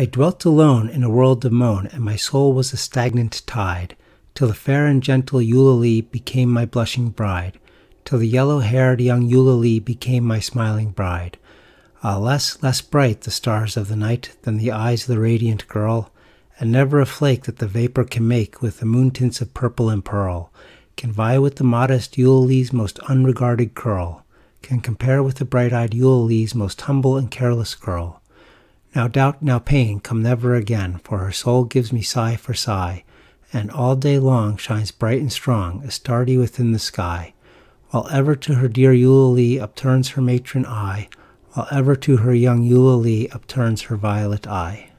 I dwelt alone in a world of moan, and my soul was a stagnant tide, till the fair and gentle Eulalie became my blushing bride, till the yellow-haired young Eulalie became my smiling bride. Ah, less, less bright the stars of the night than the eyes of the radiant girl, and never a flake that the vapor can make with the moon tints of purple and pearl can vie with the modest Eulalie's most unregarded curl, can compare with the bright-eyed Eulalie's most humble and careless girl. Now doubt, now pain come never again, for her soul gives me sigh for sigh, and all day long shines bright and strong, Astarte within the sky, while ever to her dear Eulalie upturns her matron eye, while ever to her young Eulalie upturns her violet eye.